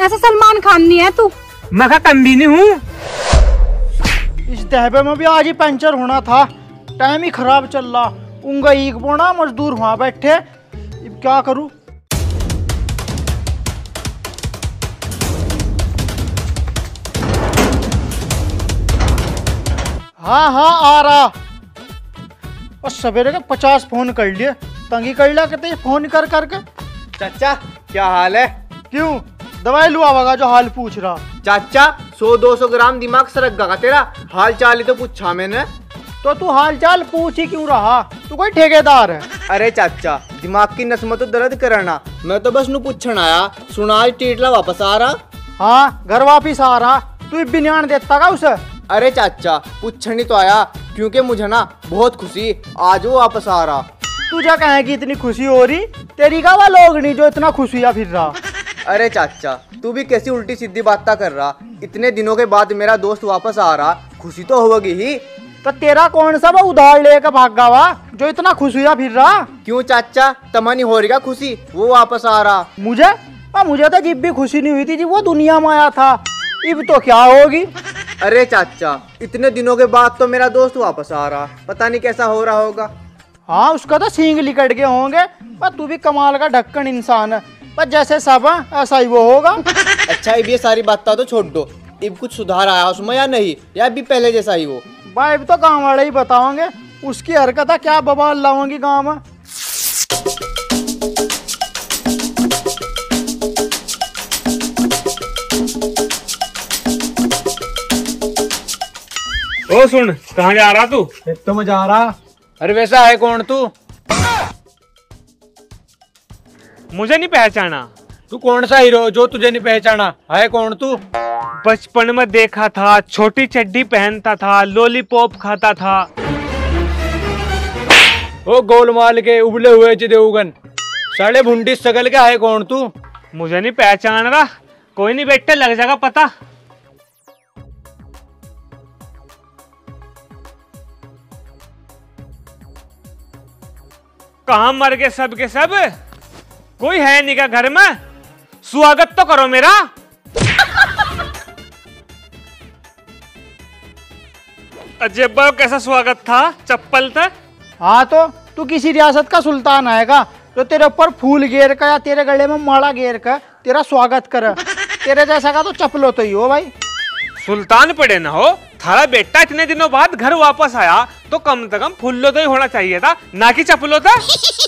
ऐसा सलमान खान नहीं है तू। मैं का कमबी नहीं हूँ। इस दहबे में भी आज ही पंचर होना था। टाइम ही खराब चल रहा। उंगा ईक बोना मजदूर वहाँ बैठे। अब क्या करूँ? हाँ हाँ आ रहा। और सवेरे का पचास फ़ोन कर लिए। तंगी कर लिया कहते फ़ोन कर करके? चाचा क्या हाल है? क्यों? दवाई लुआवागा जो हाल पूछ रहा। चाचा सौ दो सौ ग्राम दिमाग सरक गया तेरा हाल चाल ही तो पूछा मैंने। तो तू हाल चाल पूछ ही क्यों रहा? तू कोई ठेकेदार है। अरे चाचा दिमाग की नस में तो दर्द करना मैं तो बस नु पूछन आया सुना टेटला वापस आ रहा? हाँ घर वापिस आ रहा तू बिन्यान देता का उसे? अरे चाचा पूछन ही तो आया क्योंकि मुझे ना बहुत खुशी आज वो वापस आ रहा। तुझे कहे की इतनी खुशी हो रही तेरी का वह लोग नहीं जो इतना खुश हुआ फिर रहा? अरे चाचा तू भी कैसी उल्टी सीधी बात कर रहा? इतने दिनों के बाद मेरा दोस्त वापस आ रहा खुशी तो होगी ही। तो तेरा कौन सा वो उधार लेकर भागा हुआ जो इतना खुश हुआ फिर रहा? क्यों चाचा तमनी हो रही का खुशी? वो वापस आ रहा। मुझे? आ, मुझे तो जिब भी खुशी नहीं हुई थी जी वो दुनिया में आया था इब तो क्या होगी? अरे चाचा इतने दिनों के बाद तो मेरा दोस्त वापस आ रहा। पता नहीं कैसा हो रहा होगा। हाँ उसका तो सींग लिकट गए होंगे पर तू भी कमाल का ढक्कन इंसान है। पर जैसे सब है ऐसा ही वो होगा। अच्छा अब ये सारी बातें तो छोड़ दो। अब कुछ सुधार आया उसमें या नहीं? या अभी पहले जैसा ही वो? भाई अब तो गाँव वाले ही बताओगे। उसकी हरकत क्या बवाल लाऊँगी गाँव में? ओ सुन कहाँ जा रहा तू? तो मैं जा रहा। अरे वैसा है कौन तू? मुझे नहीं पहचाना। तू कौन सा हीरो जो तुझे नहीं पहचाना? है कौन तू? बचपन में देखा था छोटी चड्डी पहनता था लॉलीपॉप खाता था। ओ गोलमाल के उबले हुए चिदेउगन साले भुंडी सकल के है कौन तू? मुझे नहीं पहचान रहा कोई नहीं बेटे लग जाएगा पता। कहा मर गए सब के सब? कोई है नहीं का घर में? स्वागत तो करो मेरा। अजय बाबू कैसा स्वागत था? चप्पल था? हाँ तो तू किसी रियासत का सुल्तान आएगा जो तेरे ऊपर फूल गेर का या तेरे गले में माला गेर का तेरा स्वागत कर। तेरे जैसा का तो चपलो तो ही हो भाई। सुल्तान पड़े ना हो। थारा बेटा इतने दिनों बाद घर वापस आया तो कम से कम फूलो तो ही होना चाहिए था ना कि चपलो था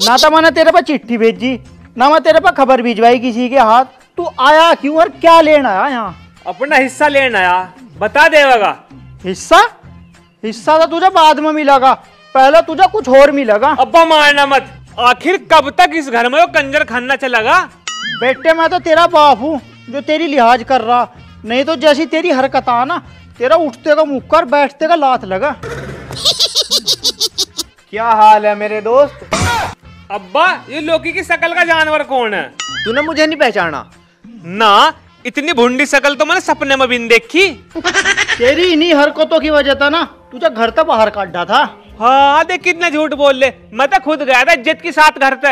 ना तो मैंने तेरे पर चिट्ठी भेजी ना मैं तेरे पर खबर भिजवाई किसी के हाथ। तू आया क्यों और क्या लेना आया यहाँ? अपना हिस्सा लेना आया। बता देगा हिस्सा? हिस्सा तो तुझे बाद में मिलेगा। पहले तुझे कुछ और मिलेगा। अब्बा मारना मत। आखिर कब तक इस घर में वो कंजर खाना चलेगा? बेटे मैं तो तेरा बाप हूँ जो तेरी लिहाज कर रहा। नहीं तो जैसी तेरी हरकत आ ना तेरा उठते का मुक्कर बैठते का लात लगा। क्या हाल है मेरे दोस्त? अब्बा ये लोकी की शकल का जानवर कौन है? तूने मुझे नहीं पहचाना। ना इतनी भुंडी शकल तो मैंने सपने में भी नहीं देखी। तेरी इन्हीं हरकतों की वजह था ना तुझे घर तक बाहर काटा था। हाँ देख कितना झूठ बोल ले। मैं तो खुद गया था इज़्ज़त के साथ घर पे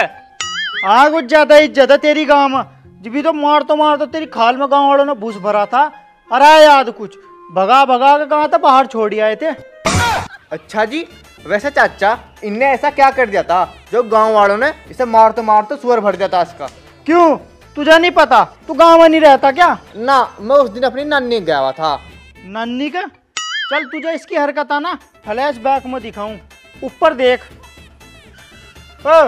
हाँ कुछ ज़्यादा इज़्ज़त है तेरी गाँव में। जब तो मार तो मार तो तेरी खाल में गाँव वालों ने भूस भरा था। अरे याद कुछ भगा भगा के कहा था बाहर छोड़ आए थे? अच्छा जी वैसे चाचा इनने ऐसा क्या कर दिया था? जो गाँव वालों ने इसे मार तो मार तो सुअर भर दिया था इसका क्यों? तुझे नहीं पता? तू गाँव में नहीं रहता क्या? ना मैं उस दिन अपनी नानी के गया हुआ था। नन्नी का? चल तुझे इसकी हरकत आना फ्लैश बैक में दिखाऊँ। ऊपर देख। ओ,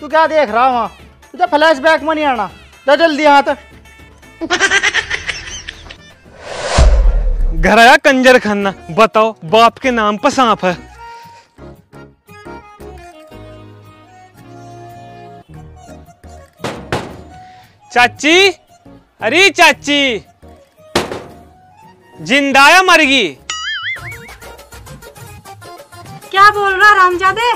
तू क्या देख रहा वहाँ तुझे फ्लैश बैक में नहीं आना। जा जल्दी यहाँ तक घर आया कंजर खाना बताओ बाप के नाम पर सांप है। चाची? अरे चाची। ज़िंदा या मर गई क्या बोल रहा रामजादे?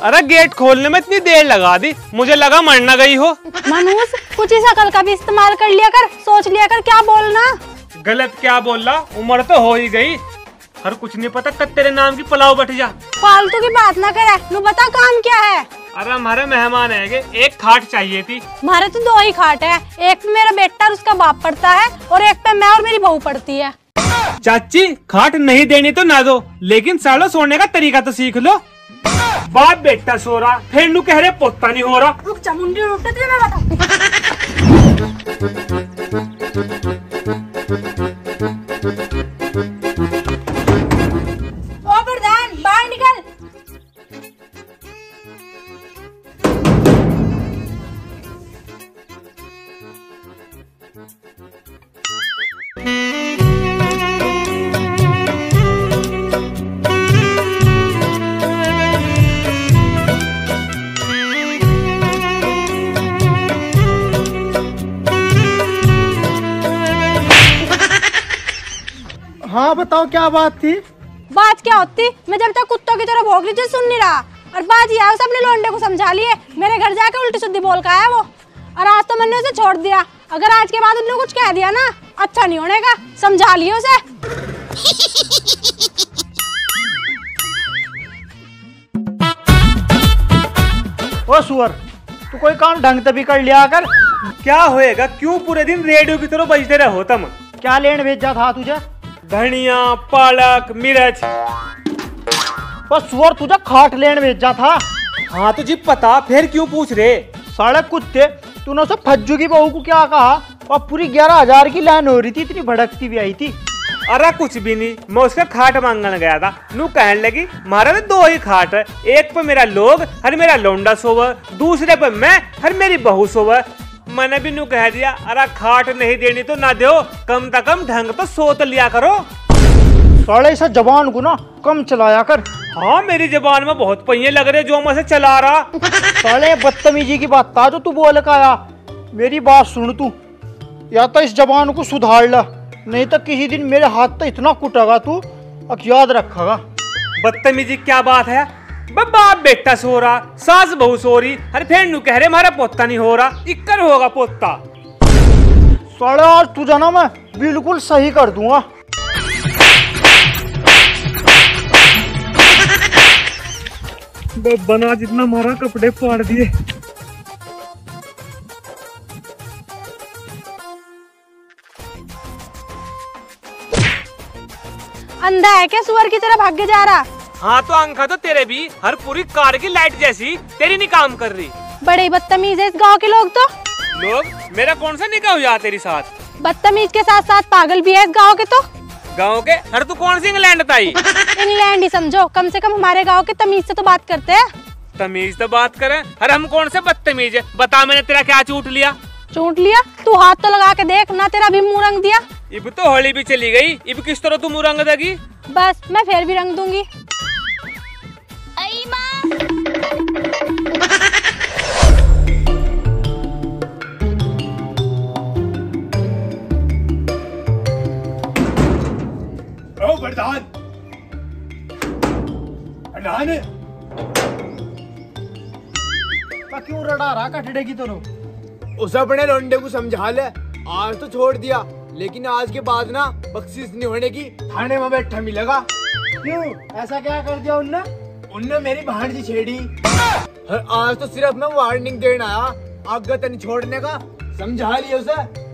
अरे गेट खोलने में इतनी देर लगा दी। मुझे लगा मरना गई हो। मनुष कुछ ही शकल का भी इस्तेमाल कर लिया कर सोच लिया कर क्या बोलना। गलत क्या बोल रहा उम्र तो हो ही गई। हर कुछ नहीं पता कब तेरे नाम की पुलाव बैठ जा। फालतू की बात ना करे बता काम क्या है? अरे हमारे मेहमान है एक खाट चाहिए थी। हमारे तो दो ही खाट है। एक पे मेरा बेटा और उसका बाप पड़ता है और एक पे मैं और मेरी बहू पड़ती है। चाची खाट नहीं देनी तो ना दो लेकिन सालो सोने का तरीका तो सीख लो। बाप बेटा सो रहा फिर नु कह रहे पोता नहीं हो रहा। रुक जा मुंडी उठते तुझे मैं बताऊँ क्या बात थी? बात क्या होती? मैं जब तक कुत्तों की तरह भोग रही थी सुन नहीं रहा। और बात ये है अपने लोंडे को समझा लिए। मेरे घर जाके उल्टी सुद्धी बोल का आया वो। और आज तो मैंने उसे छोड़ दिया। अगर आज के बाद उन्होंने कुछ कह दिया ना अच्छा नहीं होने का समझा लिए उसे। ओ सुअर तू कोई काम ढंग तभी कर लिया कर। क्या होएगा? क्यों पूरे दिन रेडियो की तरह बजते रहो तुम? क्या लेन भेजा था तुझे? धनिया पालक मिर्च। बस सुअर तुझे खाट लेन भेजा था। हाँ तुझे पता फिर क्यों पूछ रहे? साढ़े कुत्ते तूने उसे फज्जू की बहू को क्या कहा? और पूरी ग्यारह हज़ार की लाइन हो रही थी इतनी भड़कती भी आई थी। अरे कुछ भी नहीं मैं उसका खाट मांगने गया था। नू कहने लगी मारा तो दो ही खाट है एक पे मेरा लोग हर मेरा लौंडा सोवा दूसरे पे मैं हर मेरी बहू सोवा। मैंने भी नू कह दिया अरे खाट नहीं देनी तो ना दो कम से कम ढंग तो सो तो लिया करो। साढ़े इसे जबान को ना कम चलाया कर। हाँ मेरी जबान में बहुत पहिए लग रहे जो मैं से चला रहा। साले बदतमीजी की बात था जो तू बोल का आया। मेरी बात सुन तू। या तो इस जबान को सुधार ला नहीं तो किसी दिन मेरे हाथ तो इतना कुटेगा तू अब याद रखेगा। बदतमीजी क्या बात है? बाप बेटा सो रहा सास बहू सो रही अरे फिर नू कह रहे हमारा पोता नहीं हो रहा इक्कर होगा पोता। साले आज तुझे ना मैं बिल्कुल सही कर दूँगा। बना जितना मारा कपड़े फाड़ दिए। अंधा है क्या सुअर की तरह भागे जा रहा? हाँ तो अंका तो तेरे भी हर पूरी कार की लाइट जैसी तेरी नहीं काम कर रही। बड़े बदतमीज है इस गाँव के लोग तो। लोग मेरा कौन सा निकाह हुआ तेरी साथ? बदतमीज के साथ साथ पागल भी है इस गाँव के तो। गाँव के? हर तू कौन सी इंग्लैंड ताई? इंग्लैंड ही समझो कम से कम हमारे गाँव के तमीज से तो बात करते हैं। तमीज तो बात करें अरे हम कौन से बदतमीज है? बता मैंने तेरा क्या चूट लिया? चूट लिया? तू हाथ तो लगा के देख ना तेरा भी मुँह रंग दिया। इब तो होली भी चली गई इब किस तरह तू मुँह रंग देगी? बस मैं फिर भी रंग दूँगी। प्रधान। प्रधान क्यों रड़ा रहा कटड़े की तरह उस अपने लोंडे को समझा ले। आज तो छोड़ दिया लेकिन आज के बाद ना बख्शीश नहीं होने की थाने में बैठा मिलेगा। क्यों? ऐसा क्या कर दिया उनने? उनने मेरी भांजी छेड़ी। और आज तो सिर्फ़ मैं वार्निंग देने आया आगे तन छोड़ने का। समझा लिया उसे?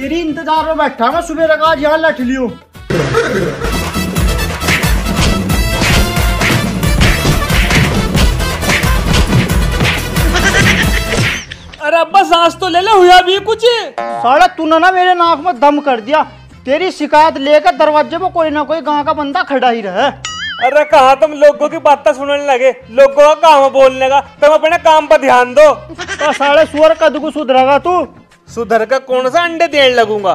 तेरी इंतज़ार में बैठा मैं सुबह लगा यहाँ लठ लियो। अरे अब्बा सांस तो ले ले हुआ भी कुछ। साला तूने ना मेरे नाक में दम कर दिया। तेरी शिकायत लेकर दरवाजे पे कोई ना कोई गाँव का बंदा खड़ा ही रहे। अरे कहा तुम लोगों की बातें सुनने लगे? लोगों का काम बोलने का। तुम अपने काम पर ध्यान दो। तो साले सुअर कद को सुधरेगा तू? सुधर का कौन सा अंडे देने लगूँगा?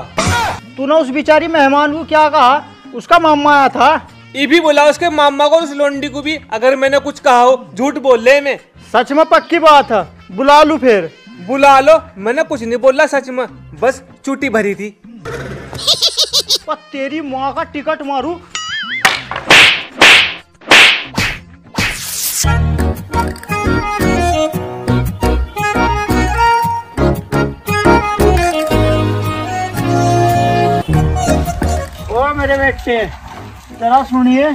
तूने उस बेचारी मेहमान को क्या कहा? उसका मामा आया था। ये भी बोला उसके मामा को उस लोंडी को भी अगर मैंने कुछ कहा हो झूठ बोल ले मैं सच में पक्की बात है। बुला लू फिर। बुला लो मैंने कुछ नहीं बोला सच में बस चुटी भरी थी। पर तेरी माँ का टिकट मारू। मेरे बेटे जरा सुनिए।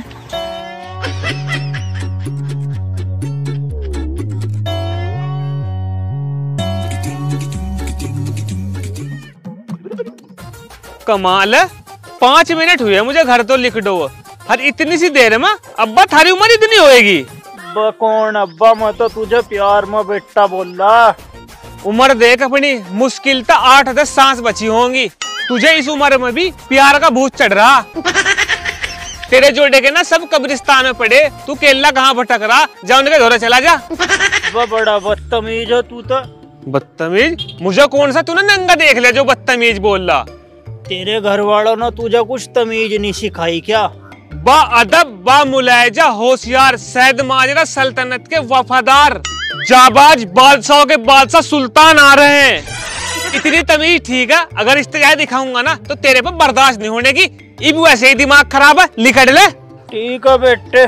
कमाल है। पाँच मिनट हुए मुझे घर तो लिख दो। हर इतनी सी देर में अब्बा थारी उम्र इतनी होएगी। कौन? अब्बा मैं तो तुझे प्यार में बेटा बोल। रहा उम्र देख अपनी मुश्किल तो आठ दस सांस बची होंगी। तुझे इस उम्र में भी प्यार का भूत चढ़ रहा। तेरे जोड़े के ना सब कब्रिस्तान में पड़े। तू केला कहाँ भटक रहा? जा उनके घोरे चला जा। अब्बा बड़ा बदतमीज है तू तो। बदतमीज? मुझे कौन सा तूने नंगा देख लिया जो बदतमीज बोल रहा? तेरे घर वालों ने तुझे कुछ तमीज नहीं सिखाई क्या? बा अदब बा मुलायजा होशियार सैद माजरा सल्तनत के वफादार। जाबाज बादशाह के बादशाह सुल्तान आ रहे हैं। इतनी तमीज ठीक है अगर इस्तेजा दिखाऊँगा ना तो तेरे पर बर्दाश्त नहीं होने की। इब वैसे ही दिमाग खराब है लिखट ले। ठीक है बेटे।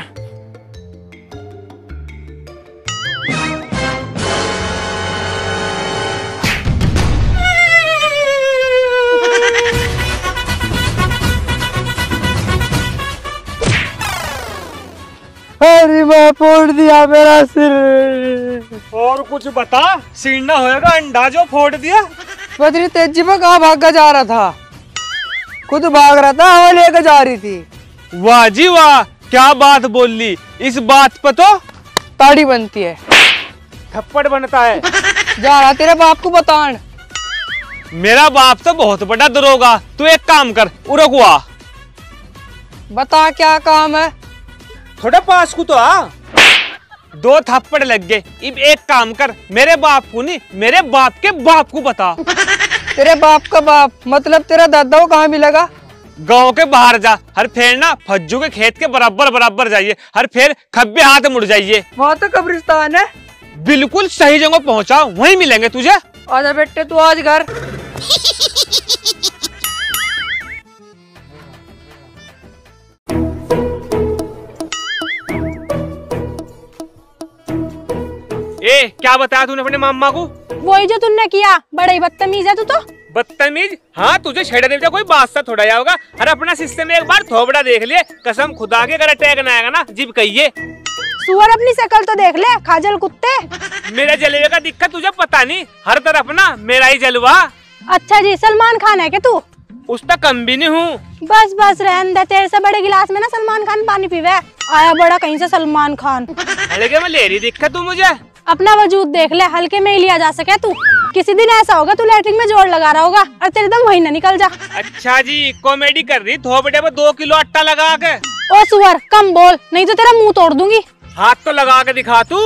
अरे मैं फोड़ दिया मेरा सिर। और कुछ बता सीना होएगा अंडा जो फोड़ दिया। बदरी तेज़ी में कहा भागा जा रहा था? खुद भाग रहा था हवा लेकर जा रही थी। वाह जी वाह क्या बात बोल। ली इस बात पर तो ताड़ी बनती है। थप्पड़ बनता है। जा रहा तेरे बाप को बतान। मेरा बाप तो बहुत बड़ा दरोगा। तू एक काम कर उरक हुआ बता क्या काम है? थोड़ा पास को तो आ। दो थप्पड़ लग गए। अब एक काम कर मेरे बाप को नहीं मेरे बाप के बाप को बता। तेरे बाप का बाप मतलब तेरा दादा को कहाँ मिलेगा? गाँव के बाहर जा हर फेर ना फज्जू के खेत के बराबर बराबर जाइए हर फेर खब्बे हाथ मुड़ जाइए। वहाँ तो कब्रिस्तान है। बिल्कुल सही जगह पहुँचा वहीं मिलेंगे तुझे। आजा बेटे तू आज घर। ए क्या बताया तूने अपने मामा को? वही जो तुमने किया बड़ा ही बदतमीज है तू तो। बदतमीज? हाँ तुझे छेड़ा देवता कोई बादशाह थोड़ा जाओगा अरे अपना सिस्टम में एक बार थोबड़ा देख लिए। कसम खुदा के अगर अटैक ना आएगा ना जिब कहिए। सुअर अपनी शक्ल तो देख ले खाजल कुत्ते। मेरे जलवे का दिक्कत तुझे पता नहीं। हर तरफ़ ना मेरा ही जलवा। अच्छा जी सलमान खान है क्या तू? उस तक कम भी नहीं हूँ। बस बस रहन दे तेरे से बड़े गिलास में ना सलमान खान पानी पीवे। आया बड़ा कहीं से सलमान खान। हल्के में ले रही दिक्कत तू मुझे? अपना वजूद देख ले हल्के में ही लिया जा सके तू। किसी दिन ऐसा होगा तू लेटरिन में जोड़ लगा रहा होगा और तेरे दम वही ना निकल जा। अच्छा जी कॉमेडी कर रही थोपड़े में दो किलो आटा लगा के। ओ सुअर कम बोल नहीं तो तेरा मुँह तोड़ दूँगी। हाथ तो लगा के दिखा तू।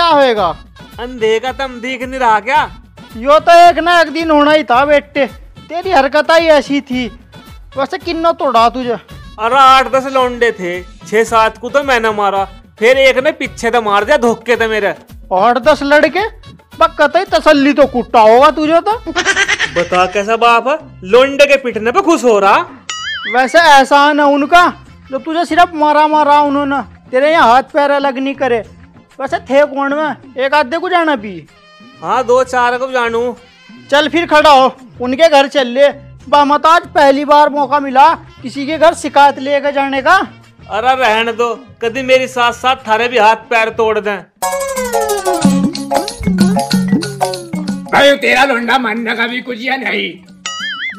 क्या होएगा? अंधे का तम दिख नहीं रहा क्या? यो तो एक ना एक दिन होना ही था बेटे। तेरी हरकत ही ऐसी थी। वैसे किन्ना तोड़ा तुझे। अरे आठ दस लौंडे थे छह सात को तो मैंने मारा फिर एक ने पीछे तो मार दिया धोखे थे मेरे। आठ दस लड़के? पक्का तो तसल्ली तो कुट्टा होगा तुझे तो। बता कैसा बाप लोंडे के पिटने पे खुश हो रहा? वैसे एहसान है उनका जो तुझे सिर्फ़ मारा मारा उन्होंने। तेरे यहाँ हाथ पैर अलग नहीं करे। वैसे थे कौन में? एक आधे को जाना भी। हाँ दो चार को जानू चल फिर खड़ा हो। उनके घर चल ले। बामत आज पहली बार मौका मिला किसी के घर शिकायत लेकर जाने का। अरे रहने दो। कभी मेरी साथ साथ थारे भी हाथ पैर तोड़ दें। भाई तेरा लोंडा मानने का भी कुछ या नहीं।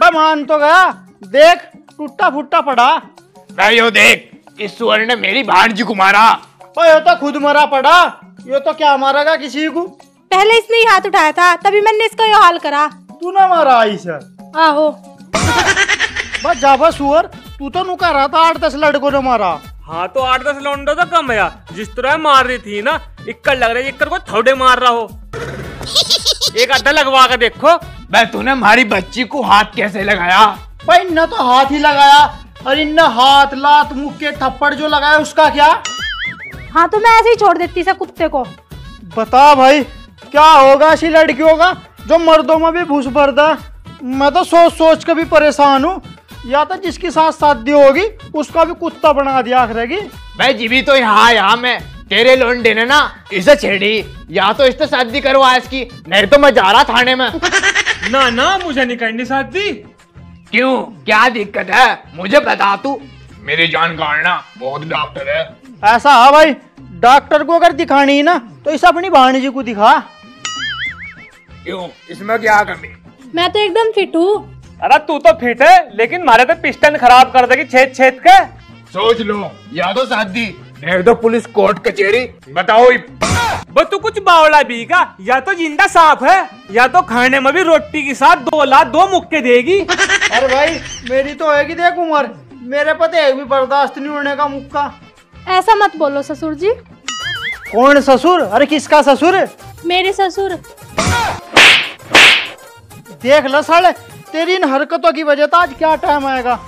बमान तो गया। देख टूटा फूटा पड़ा। भाई देख इस सुअर ने मेरी भांजी को मारा। ओ ये तो खुद मरा पड़ा। ये तो क्या मारेगा किसी को? पहले इसने ही हाथ उठाया था तभी मैंने इसका ये हाल करा। तू ना मारा आई सर आहो। बस जा बस सुअर तू तो नुका रहा था आठ दस लड़कों ने मारा। हाँ तो आठ दस लौंडो तो कम है जिस तरह मार रही थी ना इक्कर लग रहा है इक्कर को थोड़े मार रहा हो। एक अड्डा लगवा कर देखो। भाई तूने हमारी बच्ची को हाथ कैसे लगाया? भाई इन्ना तो हाथ ही लगाया और इन्ना हाथ लात मुख के थप्पड़ जो लगाया उसका क्या? हाँ तो मैं ऐसे ही छोड़ देती से कुत्ते को। बता भाई क्या होगा ऐसी लड़कियों का जो मर्दों में भी घुस भरदा मैं तो सोच सोच के भी परेशान हूँ। या तो जिसकी साथ शादी होगी उसका भी कुत्ता बना दिया आखिर भाई जीवी तो यहाँ यहाँ मैं। तेरे लोंडे ने ना इसे छेड़ी। या तो इससे शादी करवा इसकी नहीं तो मैं जा रहा थाने में। ना ना मुझे नहीं करनी शादी। क्यों? क्या दिक्कत है? मुझे बता तू। मेरी जान काटना बहुत डॉक्टर है। ऐसा है भाई डॉक्टर को अगर दिखानी है ना तो इसे अपनी भाणी जी को दिखा। क्यों? इसमें क्या कमी? मैं तो एकदम फिट हूँ। अरे तू तो फिट है लेकिन मारे तो पिस्टन खराब कर देगी छेद छेद के। सोच लो या तो शादी नहीं तो पुलिस कोर्ट कचेरी बताओ। वो तू कुछ बावला भी का या तो ज़िंदा सांप है या तो खाने में भी रोटी के साथ दो लात दो मुक्के देगी। अरे भाई मेरी तो होगी देख उम्र। मेरे पते एक भी बर्दाश्त नहीं होने का मुक्का। ऐसा मत बोलो ससुर जी। कौन ससुर? अरे किसका ससुर? मेरे ससुर। देख लो साले तेरी इन हरकतों की वजह तो आज क्या टाइम आएगा?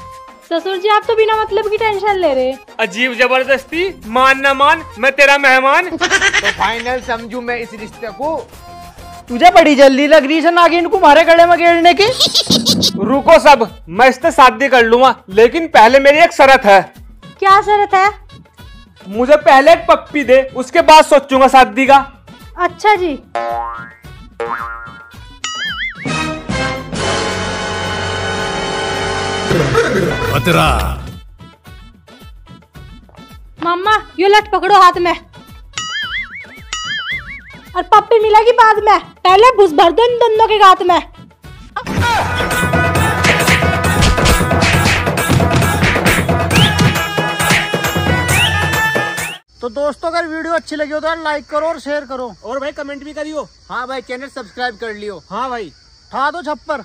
ससुर जी आप तो बिना मतलब की टेंशन ले रहे। अजीब ज़बरदस्ती मान न मान मैं तेरा मेहमान। तो फाइनल समझू मैं इस रिश्ते को। तुझे बड़ी जल्दी लग रही है नागिन को मारे गले में गेड़ने की? रुको सब मैं इससे शादी कर लूँगा लेकिन पहले मेरी एक शर्त है। क्या शरत है? मुझे पहले एक पप्पी दे उसके बाद सोचूँगा शादी का। अच्छा जी। खतरा। मम्मा यो लट पकड़ो हाथ में। और पप्पी मिलेगी बाद में। पहले घुस भर दो इन दोनों के गात में। तो दोस्तों अगर वीडियो अच्छी लगी हो तो लाइक करो और शेयर करो। और भाई कमेंट भी करियो। हाँ भाई चैनल सब्सक्राइब कर लियो। हाँ भाई। ठा दो छप्पर।